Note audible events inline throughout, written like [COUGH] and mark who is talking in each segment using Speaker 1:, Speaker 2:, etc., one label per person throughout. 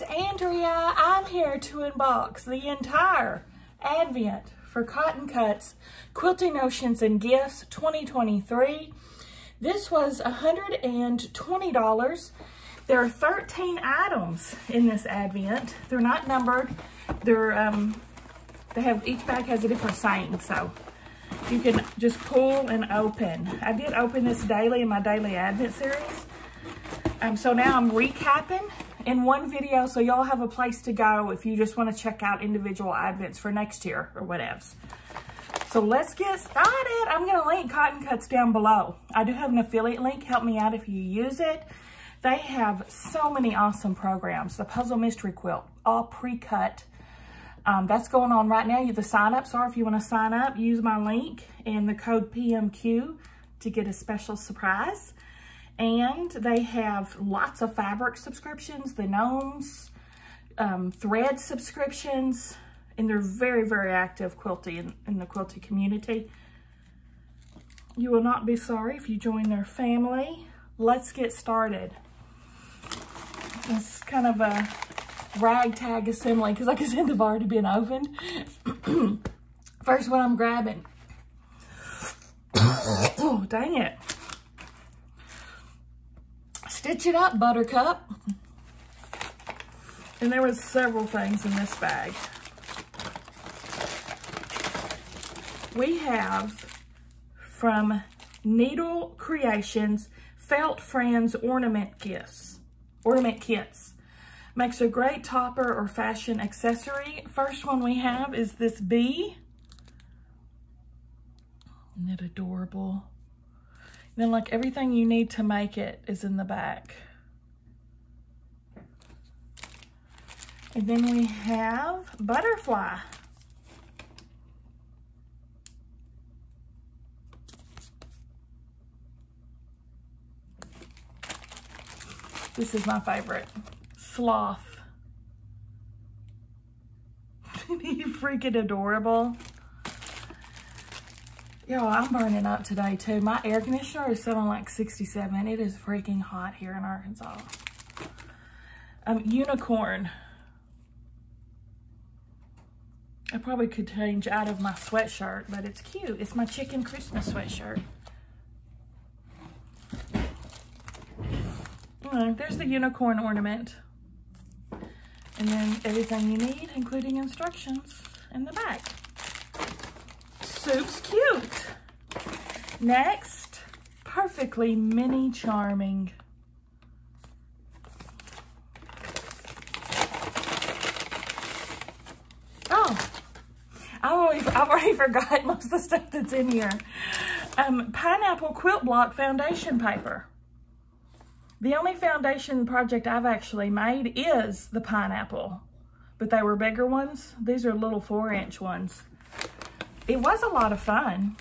Speaker 1: it's Andrea. I'm here to unbox the entire Advent for Cotton Cuts Quilting Notions and Gifts 2023. This was $120. There are 13 items in this Advent. They're not numbered. They're um, they have each bag has a different saying, so you can just pull and open. I did open this daily in my daily Advent series. Um, so now I'm recapping in one video so y'all have a place to go if you just want to check out individual Advents for next year or whatever. So let's get started. I'm going to link Cotton Cuts down below. I do have an affiliate link. Help me out if you use it. They have so many awesome programs. The Puzzle Mystery Quilt, all pre-cut. Um, that's going on right now. You, the sign-ups are, if you want to sign up, use my link and the code PMQ to get a special surprise. And they have lots of fabric subscriptions, the gnomes, um, thread subscriptions, and they're very, very active quilty in, in the quilty community. You will not be sorry if you join their family. Let's get started. It's kind of a ragtag assembly because like I said, [LAUGHS] they've already been opened. [CLEARS THROAT] First one I'm grabbing. [COUGHS] oh, dang it. Stitch It Up Buttercup. And there was several things in this bag. We have from Needle Creations Felt Friends Ornament Gifts. Ornament Kits. Makes a great topper or fashion accessory. First one we have is this bee. Isn't it adorable? Then like everything you need to make it is in the back. And then we have butterfly. This is my favorite. Sloth. [LAUGHS] you freaking adorable. Yo, I'm burning up today too. My air conditioner is set on like 67. It is freaking hot here in Arkansas. Um, unicorn. I probably could change out of my sweatshirt, but it's cute. It's my chicken Christmas sweatshirt. There's the unicorn ornament. And then everything you need, including instructions in the back. Soup's cute. Next, perfectly mini charming. Oh, I already, I've already [LAUGHS] forgot most of the stuff that's in here. Um, pineapple quilt block foundation paper. The only foundation project I've actually made is the pineapple, but they were bigger ones. These are little four inch ones it was a lot of fun.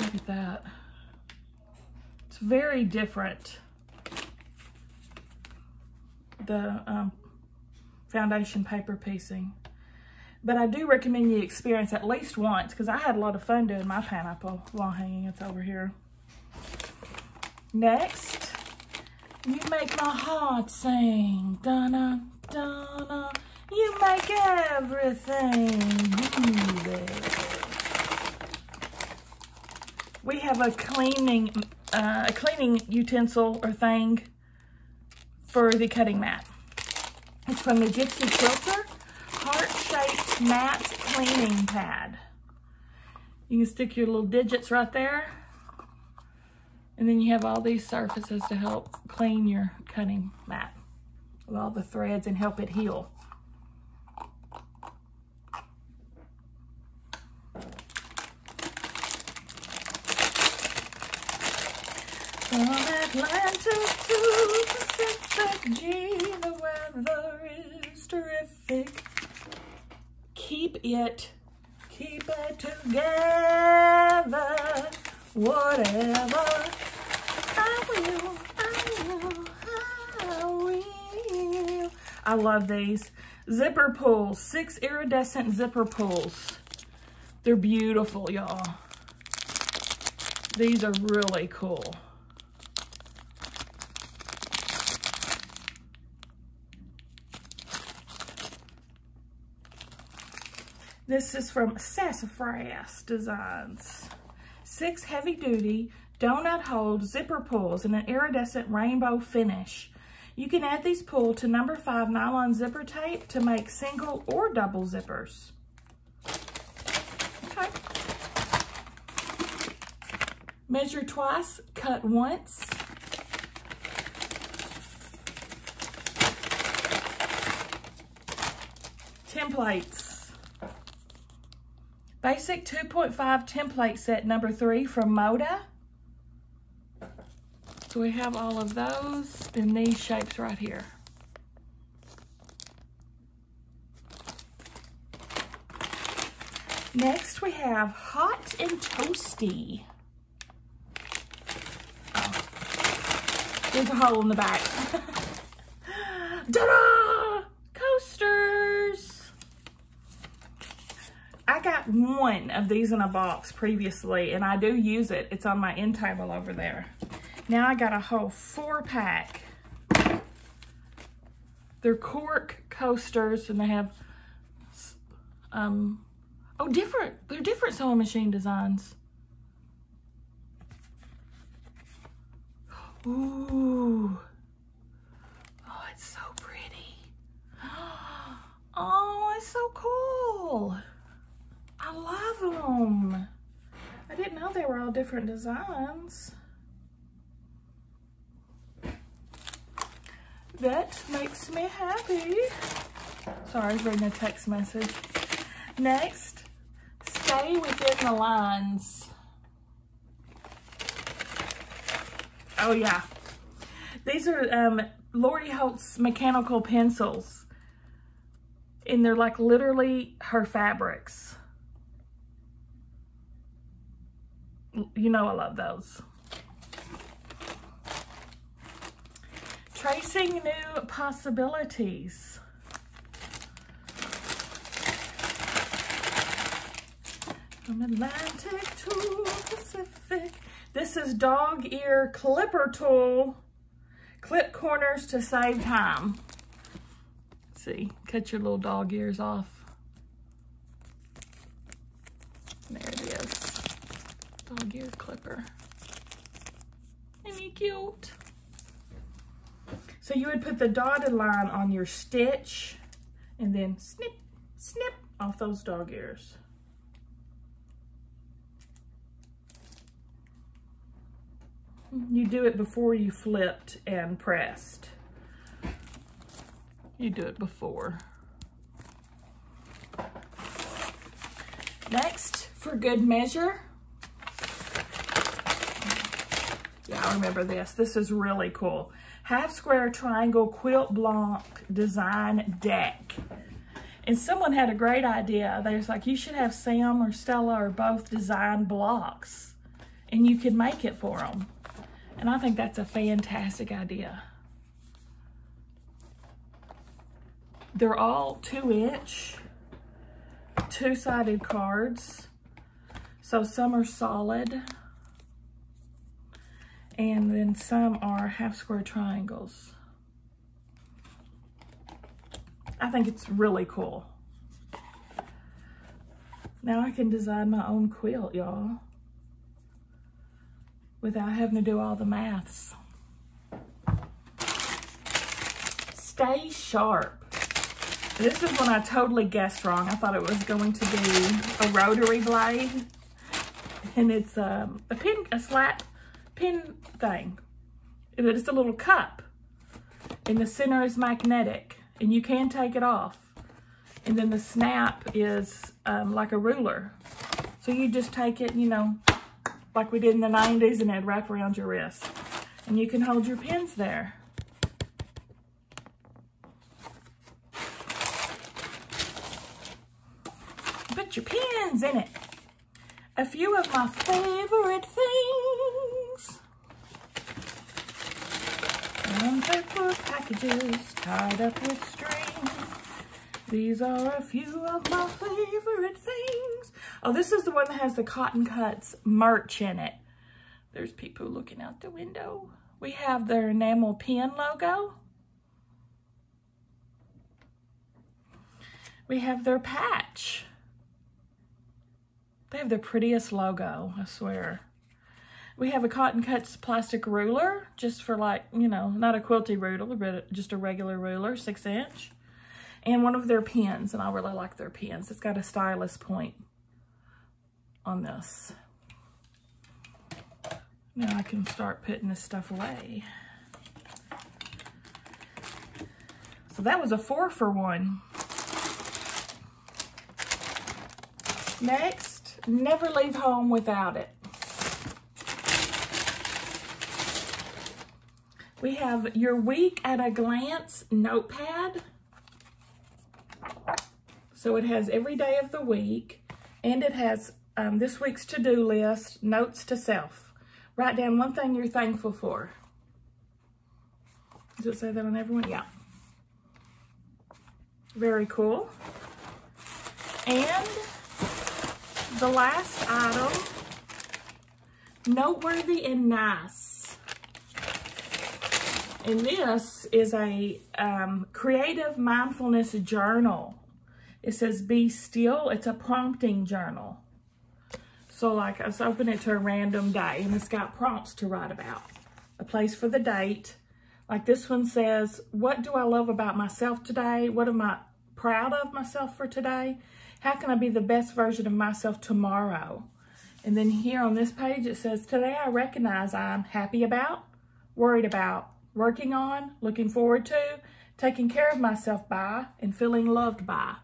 Speaker 1: Look at that. It's very different. The um, foundation paper piecing. But I do recommend you experience at least once because I had a lot of fun doing my pineapple wall hanging. It's over here. Next, you make my heart sing. Donna, donna. You make everything We have a cleaning, uh, a cleaning utensil or thing for the cutting mat. It's from the Gypsy Quilter Heart-Shaped Mat Cleaning Pad. You can stick your little digits right there. And then you have all these surfaces to help clean your cutting mat with all the threads and help it heal. From Atlantic to Pacific, gee, the weather is terrific. Keep it, keep it together, whatever. I will, I will, I will. I love these. Zipper pulls, six iridescent zipper pulls. They're beautiful, y'all. These are really cool. This is from Sassafras Designs. Six heavy duty donut hold zipper pulls in an iridescent rainbow finish. You can add these pull to number five nylon zipper tape to make single or double zippers. Okay. Measure twice, cut once. Templates. Basic 2.5 template set number three from Moda. So we have all of those in these shapes right here. Next we have hot and toasty. Oh. There's a hole in the back. [LAUGHS] Ta-da! Coasters! I got one of these in a box previously and I do use it. It's on my end table over there. Now I got a whole four pack. They're cork coasters and they have, um, oh, different. They're different sewing machine designs. Ooh. Oh, it's so pretty. [GASPS] Oh, it's so cool. I didn't know they were all different designs. That makes me happy. Sorry, I was reading a text message. Next, stay within the lines. Oh yeah. These are um, Lori Holt's mechanical pencils. And they're like literally her fabrics. You know I love those. Tracing new possibilities. From Atlantic to Pacific. This is dog ear clipper tool. Clip corners to save time. See, cut your little dog ears off. There it is. Dog ear clipper. Isn't he cute? So you would put the dotted line on your stitch and then snip, snip off those dog ears. You do it before you flipped and pressed. You do it before. Next, for good measure. I remember this. This is really cool half square triangle quilt block design deck. And someone had a great idea. They was like, you should have Sam or Stella or both design blocks and you could make it for them. And I think that's a fantastic idea. They're all two inch, two-sided cards. So some are solid and then some are half square triangles. I think it's really cool. Now I can design my own quilt, y'all, without having to do all the maths. Stay sharp. This is when I totally guessed wrong. I thought it was going to be a rotary blade. And it's um, a pin, a slat pin thing. It's a little cup. And the center is magnetic. And you can take it off. And then the snap is um, like a ruler. So you just take it, you know, like we did in the 90s and it'd wrap around your wrist. And you can hold your pins there. Put your pins in it. A few of my favorite things. On paper packages tied up with string. These are a few of my favorite things. Oh, this is the one that has the Cotton Cuts merch in it. There's people looking out the window. We have their enamel pin logo. We have their patch. They have the prettiest logo, I swear. We have a Cotton Cuts plastic ruler, just for like, you know, not a quilty ruler, but just a regular ruler, six inch. And one of their pens, and I really like their pens. It's got a stylus point on this. Now I can start putting this stuff away. So that was a four for one. Next, never leave home without it. We have your week at a glance notepad. So it has every day of the week and it has um, this week's to-do list, notes to self. Write down one thing you're thankful for. Does it say that on everyone? Yeah. Very cool. And the last item, noteworthy and nice. And this is a um, creative mindfulness journal. It says be still. It's a prompting journal. So like was open it to a random day and it's got prompts to write about. A place for the date. Like this one says, what do I love about myself today? What am I proud of myself for today? How can I be the best version of myself tomorrow? And then here on this page, it says, today I recognize I'm happy about, worried about, working on, looking forward to, taking care of myself by, and feeling loved by.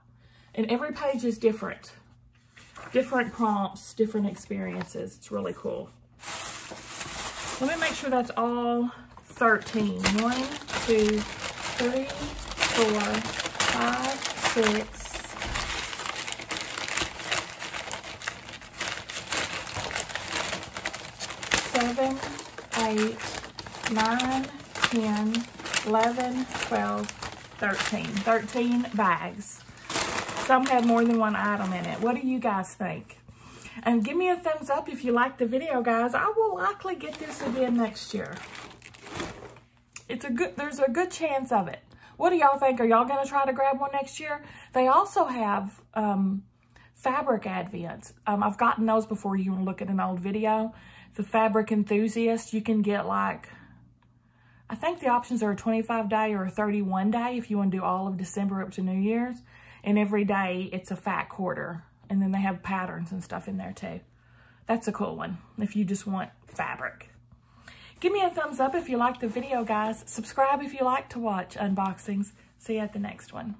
Speaker 1: And every page is different different prompts, different experiences. It's really cool. Let me make sure that's all 13. One, two, three, four, five, six, seven, eight, nine, 10, 11, 12, 13. 13 bags. Some have more than one item in it. What do you guys think? And give me a thumbs up if you like the video, guys. I will likely get this again next year. It's a good, there's a good chance of it. What do y'all think? Are y'all going to try to grab one next year? They also have um, fabric advents. Um, I've gotten those before you look at an old video. The fabric enthusiast, you can get like, I think the options are a 25 day or a 31 day if you want to do all of December up to New Year's. And every day it's a fat quarter. And then they have patterns and stuff in there too. That's a cool one if you just want fabric. Give me a thumbs up if you like the video, guys. Subscribe if you like to watch unboxings. See you at the next one.